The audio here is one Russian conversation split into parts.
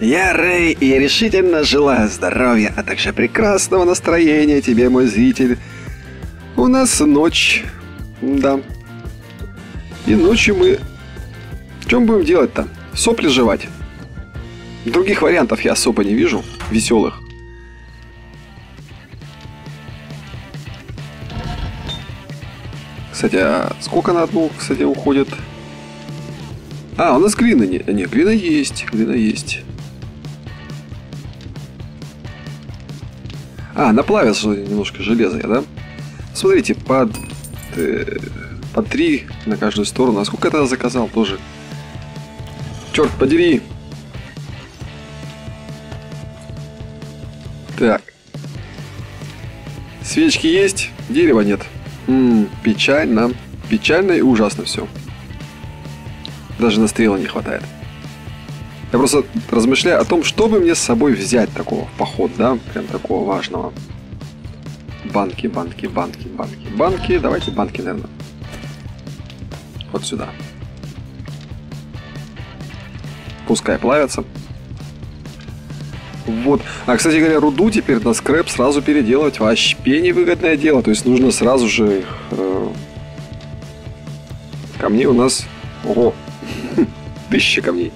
Я Рэй, и решительно желаю здоровья, а также прекрасного настроения тебе, мой зритель. У нас ночь, да. И ночью мы... Чем будем делать-то? Сопли жевать. Других вариантов я особо не вижу, веселых. Кстати, а сколько на одну, кстати, уходит? А, у нас глина не... Не, глина есть, глина есть. А, наплавился немножко железа я, да? Смотрите, под... Э, по три на каждую сторону. А сколько это заказал тоже? Черт подери! Так. Свечки есть, дерева нет. М-м, печально. Печально и ужасно все. Даже на стрелы не хватает. Я просто размышляю о том, что бы мне с собой взять такого в поход, да? Прям такого важного. Банки, банки, банки, банки, банки. Давайте банки, наверное. Вот сюда. Пускай плавятся. Вот. А, кстати говоря, руду теперь на скрэп сразу переделывать вообще невыгодное дело. То есть нужно сразу же. Э, камней у нас... Ого! Тысяча камней.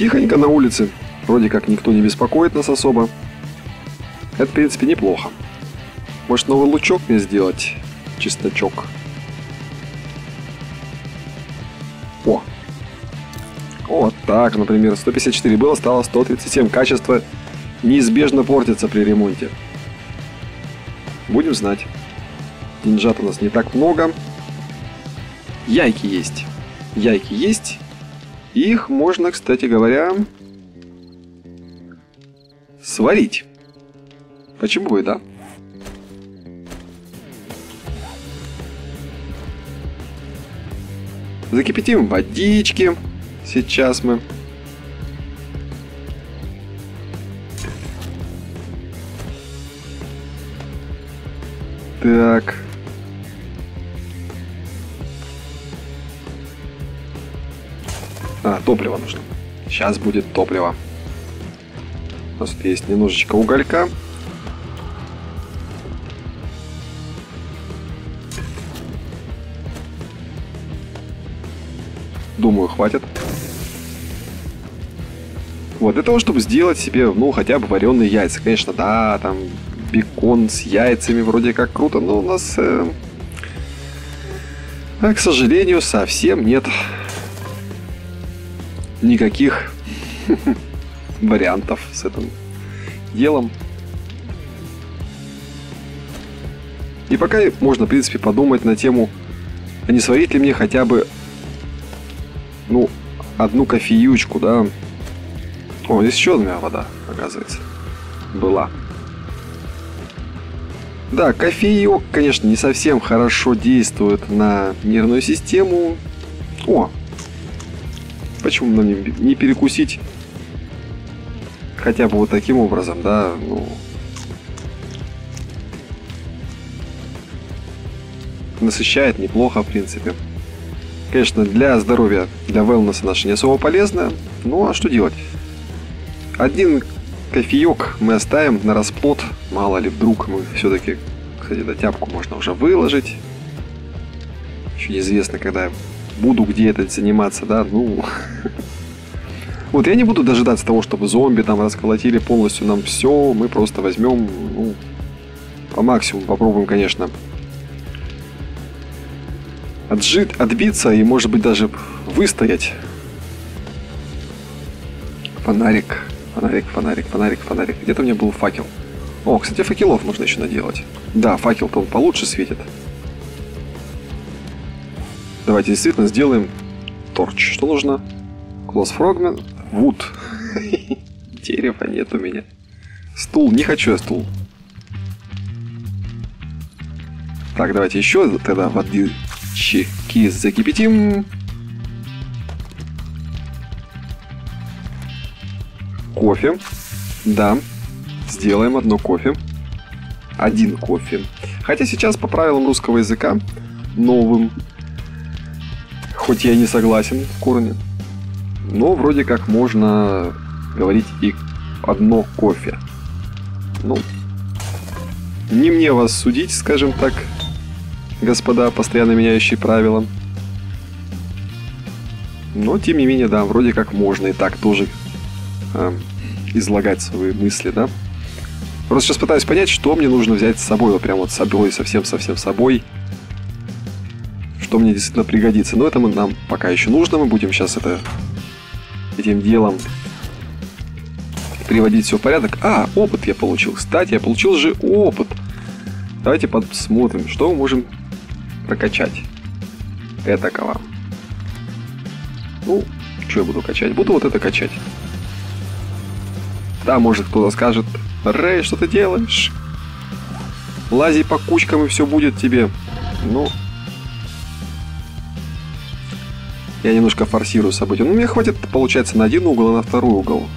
Тихонько на улице. Вроде как никто не беспокоит нас особо. Это, в принципе, неплохо. Может, новый лучок мне сделать? Чисточок. О! Вот так, например, 154 было, стало 137. Качество неизбежно портится при ремонте. Будем знать. Деньжат у нас не так много. Яйки есть. Яйки есть. Их можно, кстати говоря, сварить. Почему бы, да? Закипятим водички. Сейчас мы. Так. А, топливо нужно. Сейчас будет топливо. У нас есть немножечко уголька. Думаю, хватит. Вот, для того, чтобы сделать себе, ну, хотя бы вареные яйца. Конечно, да, там, бекон с яйцами вроде как круто, но у нас, э, к сожалению, совсем нет никаких вариантов с этим делом. И пока можно, в принципе, подумать на тему, а не сварить ли мне хотя бы ну, одну кофеючку, да. О, здесь еще одна вода, оказывается, была. Да, кофеек, конечно, не совсем хорошо действует на нервную систему. О, почему нам не, перекусить хотя бы вот таким образом, да, ну... Насыщает неплохо, в принципе. Конечно, для здоровья, для wellness наша не особо полезно. Ну а что делать? Один кофеек мы оставим на расплод. Мало ли вдруг мы все-таки, кстати, до тяпку можно уже выложить. Еще неизвестно, когда буду где это заниматься, да, ну... Вот я не буду дожидаться того, чтобы зомби там расколотили полностью нам все. Мы просто возьмем, ну, по максимуму попробуем, конечно, отжить, отбиться и, может быть, даже выстоять. Фонарик, фонарик, фонарик, фонарик, фонарик. Где-то у меня был факел. О, кстати, факелов можно еще наделать. Да, факел-то он получше светит. Давайте действительно сделаем торч. Что нужно? Клосс Фрогмен. Вуд. Дерева нет у меня. Стул. Не хочу я стул. Так, давайте еще тогда воды Щеки закипятим. Кофе. Да. Сделаем одно кофе. Один кофе. Хотя сейчас по правилам русского языка новым Хоть я не согласен в корне. Но вроде как можно говорить и одно кофе. Ну, не мне вас судить, скажем так, господа, постоянно меняющие правила. Но, тем не менее, да, вроде как можно и так тоже э, излагать свои мысли, да. Просто сейчас пытаюсь понять, что мне нужно взять с собой, вот прям вот с собой, совсем-совсем с собой. Что мне действительно пригодится. Но это мы, нам пока еще нужно, мы будем сейчас это этим делом приводить все в порядок. А, опыт я получил. Кстати, я получил же опыт. Давайте посмотрим, что мы можем прокачать. Этакого. Ну, что я буду качать? Буду вот это качать. Да, может кто-то скажет, Рэй, что ты делаешь? Лази по кучкам и все будет тебе. Ну, я немножко форсирую события. Ну, мне хватит, получается, на один угол и на второй угол.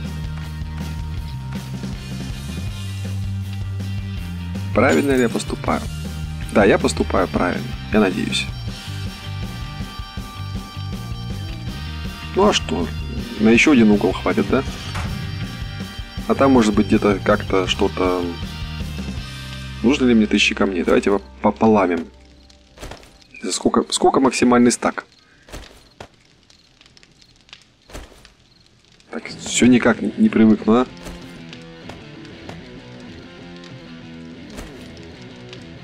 Правильно ли я поступаю? Да, я поступаю правильно. Я надеюсь. Ну а что? На еще один угол хватит, да? А там может быть где-то как-то что-то... Нужно ли мне тысячи камней? Давайте его пополамим. Сколько, сколько максимальный стак? Так, все никак не привыкну, а?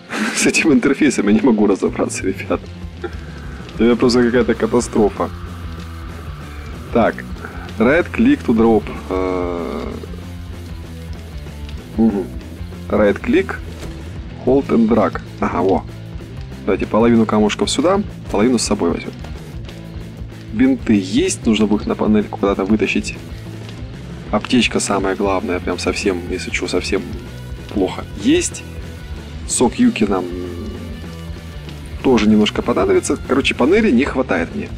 С этим интерфейсом я не могу разобраться, ребят. Это просто какая-то катастрофа. Так, right click to drop. Угу. Right click, hold and drag. Ага, во. Давайте половину камушков сюда, половину с собой возьмем. Бинты есть, нужно будет на панельку куда-то вытащить. Аптечка самая главная, прям совсем, если что, совсем плохо. Есть. Сок Юки нам тоже немножко понадобится. Короче, панели не хватает мне.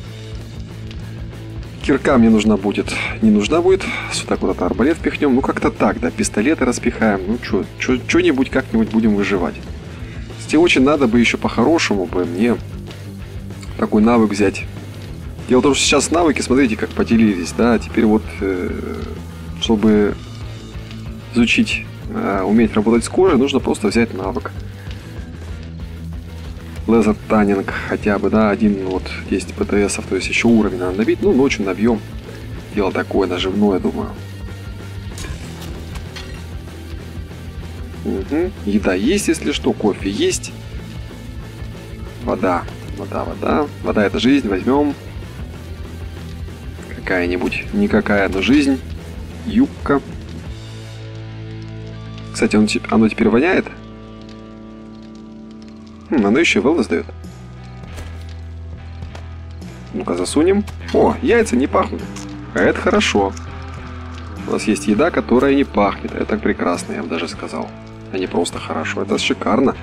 Кирка мне нужна будет. Не нужна будет. Сюда куда-то арбалет впихнем. Ну, как-то так, да. Пистолеты распихаем. Ну, что, что-нибудь как-нибудь будем выживать. Кстати, надо бы еще по-хорошему бы мне такой навык взять. Дело в том, что сейчас навыки, смотрите, как поделились, да. Теперь вот, э, чтобы изучить, э, уметь работать с кожей, нужно просто взять навык. Лезер Танинг хотя бы, да, один вот 10 ПТСов, то есть еще уровень надо набить. Ну, ночью набьем. Дело такое наживное, думаю. Угу. Еда есть, если что, кофе есть. Вода. Вода, вода. Вода это жизнь, возьмем. Какая-нибудь, никакая, но жизнь. Юбка. Кстати, он, оно теперь воняет? Хм, оно еще wellness дает. Ну-ка засунем. О, яйца не пахнут. А это хорошо. У нас есть еда, которая не пахнет. Это прекрасно, я бы даже сказал. А не просто хорошо. Это шикарно.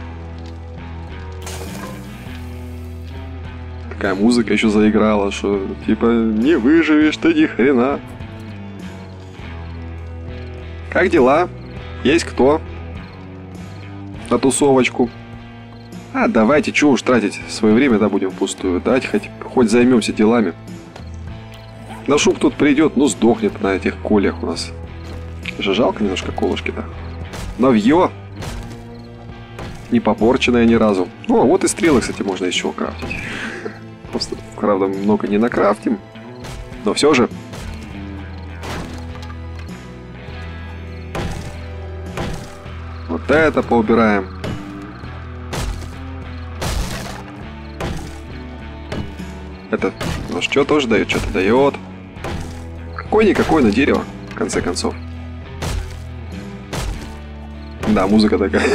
Такая музыка еще заиграла, что типа не выживешь ты ни хрена. Как дела? Есть кто? На тусовочку. А, давайте, чего уж тратить свое время, да, будем впустую. Давайте хоть, хоть займемся делами. На шум тут придет, ну сдохнет на этих колях у нас. Же жалко немножко колышки-то. Новье! Не попорченное ни разу. О, вот и стрелы, кстати, можно еще крафтить. Просто, правда, много не накрафтим. Но все же. Вот это поубираем. Это, ну что, тоже дает, что-то дает. Какое-никакое, на дерево, в конце концов. Да, музыка такая.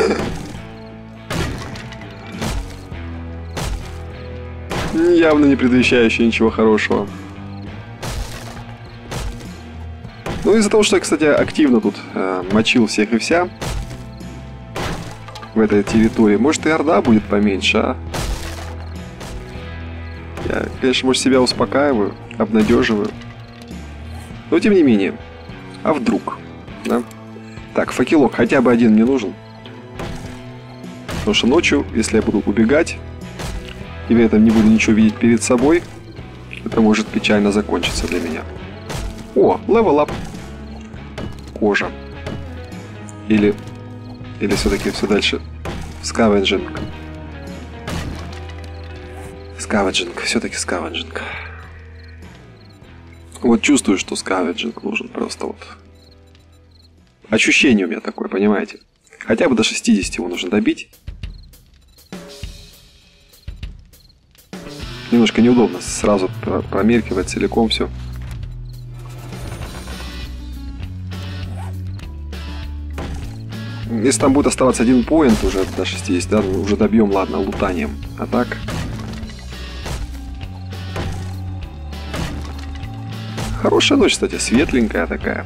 Явно не предвещающая ничего хорошего. Ну, из-за того, что я, кстати, активно тут э, мочил всех и вся в этой территории, может и Орда будет поменьше, а? Я, конечно, может, себя успокаиваю, обнадеживаю. Но тем не менее. А вдруг? Да? Так, факелок хотя бы один мне нужен. Потому что ночью, если я буду убегать, и при этом не буду ничего видеть перед собой, это может печально закончиться для меня. О, level up. Кожа. Или... Или все-таки все дальше scavenging. Scavenging. Все-таки scavenging. Вот чувствую, что scavenging нужен просто вот. Ощущение у меня такое, понимаете? Хотя бы до 60 его нужно добить. Немножко неудобно сразу промеркивать целиком все. Если там будет оставаться один поинт уже до 60, да, уже добьем, ладно, лутанием. А так... Хорошая ночь, кстати, светленькая такая.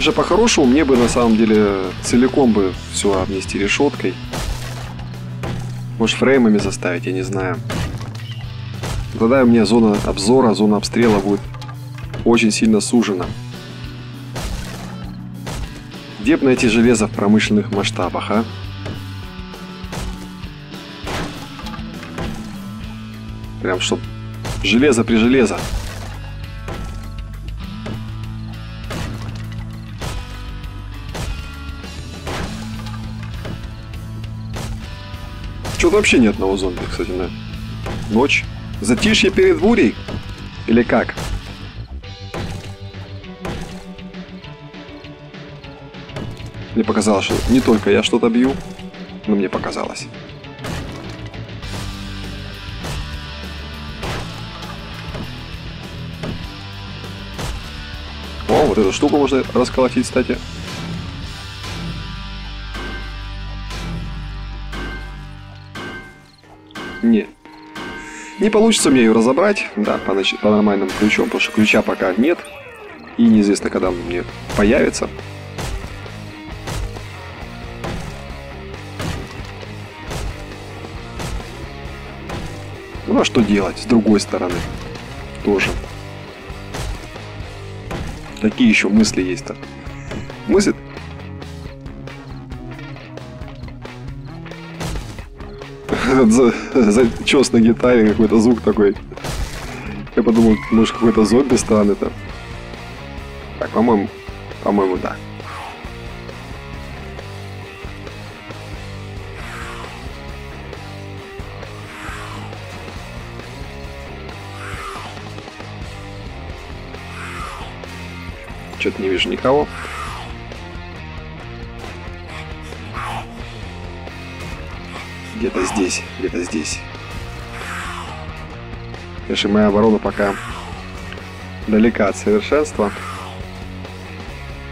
Же по-хорошему мне бы на самом деле целиком бы все обнести решеткой. Может фреймами заставить, я не знаю. Тогда у меня зона обзора, зона обстрела будет очень сильно сужена. Где бы найти железо в промышленных масштабах, а? Прям чтоб железо при железо. Что-то вообще нет одного зомби, кстати, на ночь. Затишье перед бурей? Или как? Мне показалось, что не только я что-то бью, но мне показалось. О, вот эту штуку можно расколотить, кстати. Не. Не получится мне ее разобрать, да, по, по нормальным ключам, потому что ключа пока нет. И неизвестно, когда он мне появится. Ну а что делать с другой стороны? Тоже. Такие еще мысли есть-то. Мысли за, за чес на гитаре какой-то звук такой. Я подумал, может какой-то зомби странный там. Так, по-моему, по-моему, да. Что-то не вижу никого. Где-то здесь, где-то здесь. Конечно, моя оборона пока далека от совершенства.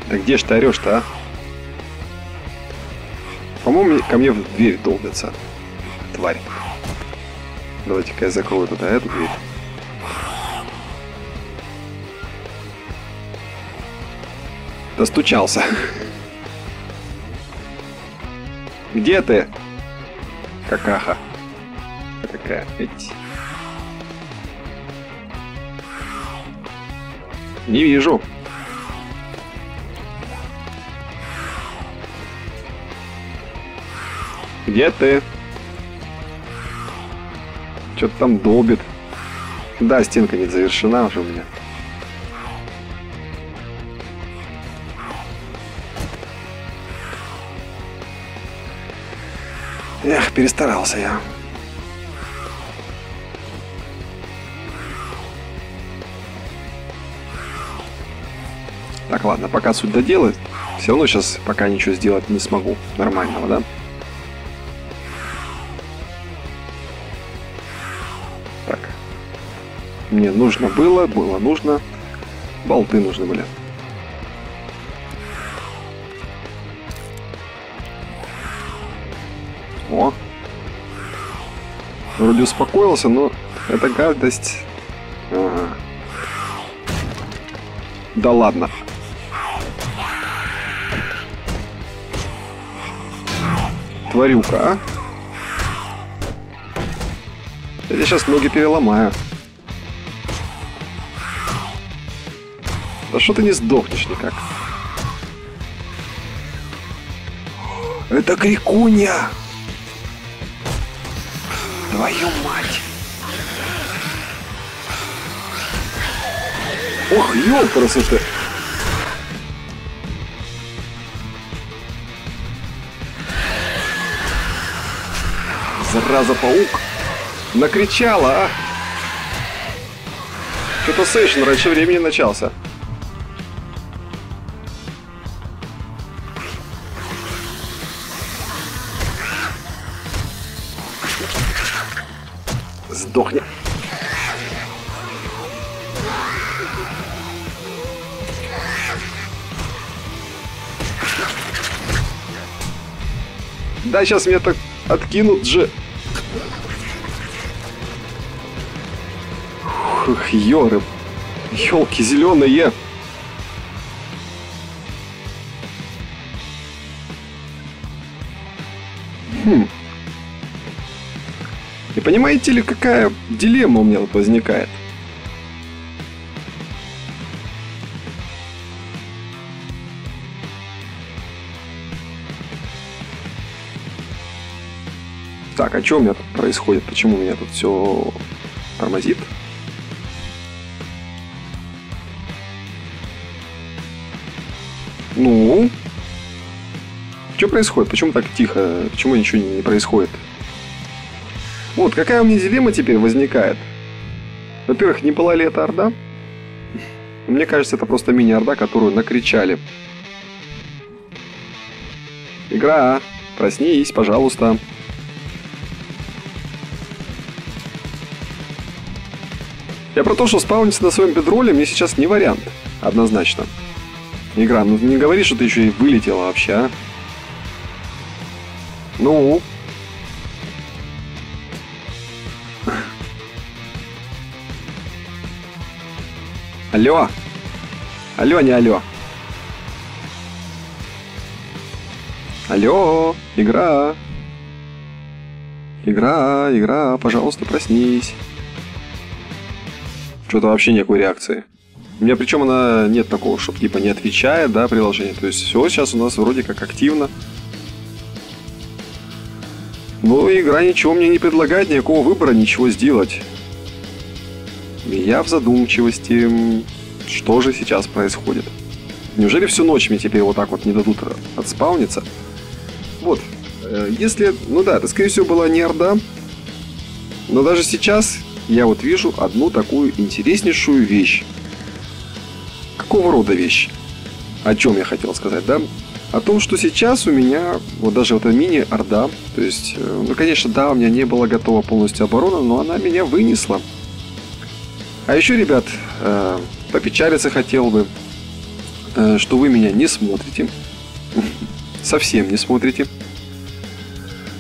Да где ж ты орешь-то, а? По-моему, ко мне в дверь долбится. Тварь. Давайте-ка я закрою туда эту дверь. Достучался. Где ты? Какаха. Какая? Эть. Не вижу. Где ты? Что-то там долбит. Да, стенка не завершена уже у меня. Перестарался я. Так, ладно, пока суть доделает. Все равно сейчас пока ничего сделать не смогу. Нормального, да? Так. Мне нужно было, было нужно. Болты нужны были. О. Вроде успокоился, но эта гадость... Ага. Да ладно. Тварюка, а? Я сейчас ноги переломаю. Да что ты не сдохнешь никак? Это крикунья! Твою мать! Ох, ёпрст это! Зараза паук! Накричала, а! Что-то сейшн раньше времени начался. Сдохни. Да, сейчас меня так откинут же. Ух, ёры. Ёлки зеленые. Хм. Понимаете ли, какая дилемма у меня возникает? Так, а что у меня тут происходит? Почему у меня тут все тормозит? Ну? Что происходит? Почему так тихо? Почему ничего не происходит? Вот, какая у меня дилемма теперь возникает? Во-первых, не была ли это Орда? Мне кажется, это просто мини-Орда, которую накричали. Игра, проснись, пожалуйста. Я про то, что спауниться на своем бедроле мне сейчас не вариант. Однозначно. Игра, ну не говори, что ты еще и вылетела вообще, а? Ну? Алло? Алло, не алло. Алло, игра. Игра, игра, пожалуйста, проснись. Что-то вообще никакой реакции. У меня причем она нет такого, что типа не отвечает, да, приложение. То есть все сейчас у нас вроде как активно. Но игра ничего мне не предлагает, никакого выбора, ничего сделать. Я в задумчивости. Что же сейчас происходит? Неужели всю ночь мне теперь вот так вот не дадут отспауниться? Вот. Э, если... Ну да, это, скорее всего, была не Орда. Но даже сейчас я вот вижу одну такую интереснейшую вещь. Какого рода вещь? О чем я хотел сказать, да? О том, что сейчас у меня, вот даже вот эта мини-орда, то есть, э, ну, конечно, да, у меня не была готова полностью оборона, но она меня вынесла. А еще, ребят, э, попечалиться хотел бы, э, что вы меня не смотрите. Совсем не смотрите.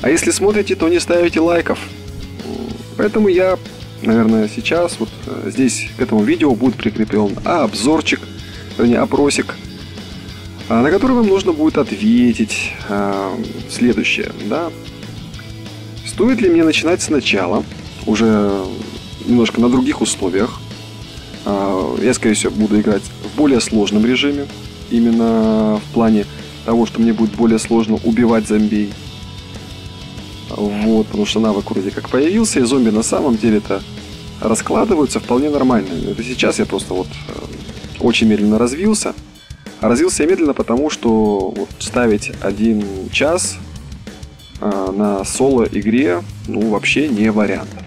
А если смотрите, то не ставите лайков. Поэтому я наверное, сейчас вот э, здесь к этому видео будет прикреплен обзорчик, вернее, опросик, на который вам нужно будет ответить следующее, да. Стоит ли мне начинать сначала, уже немножко на других условиях? А, я, скорее всего, буду играть в более сложном режиме, именно в плане того, что мне будет более сложно убивать зомби. Вот, потому что навык вроде как появился, и зомби на самом деле-то раскладываются вполне нормально. Это сейчас я просто вот э, очень медленно развился. А развился я медленно, потому что вот ставить один час э, на соло игре, ну, вообще не вариант.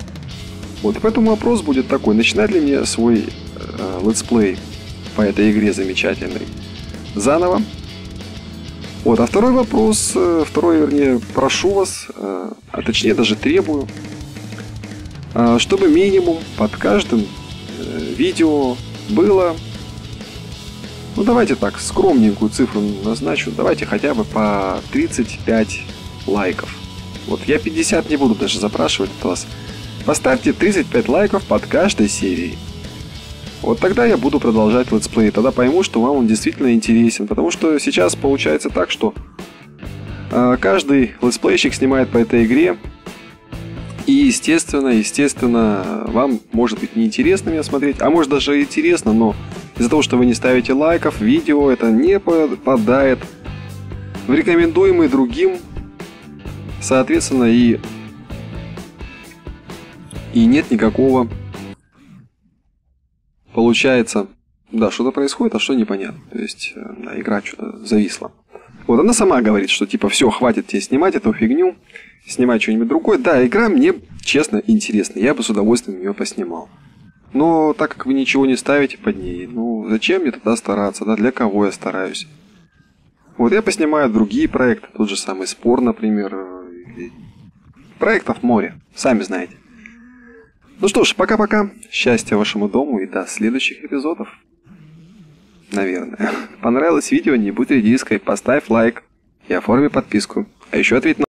Вот, поэтому вопрос будет такой, начинать ли мне свой э, по этой игре замечательной заново? Вот, а второй вопрос, э, второй, вернее, прошу вас, э, а точнее даже требую, а, чтобы минимум под каждым э, видео было, ну давайте так, скромненькую цифру назначу, давайте хотя бы по 35 лайков. Вот я 50 не буду даже запрашивать от вас. Поставьте 35 лайков под каждой серией. Вот тогда я буду продолжать let's play, тогда пойму, что вам он действительно интересен. Потому что сейчас получается так, что э, каждый летсплейщик снимает по этой игре и, естественно, естественно, вам может быть неинтересно меня смотреть, а может даже интересно, но из-за того, что вы не ставите лайков, видео это не попадает в рекомендуемый другим Соответственно, и, и нет никакого, получается, да, что-то происходит, а что непонятно. То есть, э, да, игра что-то зависла. Вот она сама говорит, что типа все, хватит тебе снимать эту фигню, снимать что-нибудь другое. Да, игра мне, честно, интересна. Я бы с удовольствием ее поснимал. Но так как вы ничего не ставите под ней, ну зачем мне тогда стараться, да, для кого я стараюсь? Вот я поснимаю другие проекты, тот же самый спор, например. Проектов море, сами знаете. Ну что ж, пока-пока. Счастья вашему дому и до следующих эпизодов. Наверное. Понравилось видео, не будь редиской, поставь лайк и оформи подписку. А еще ответь на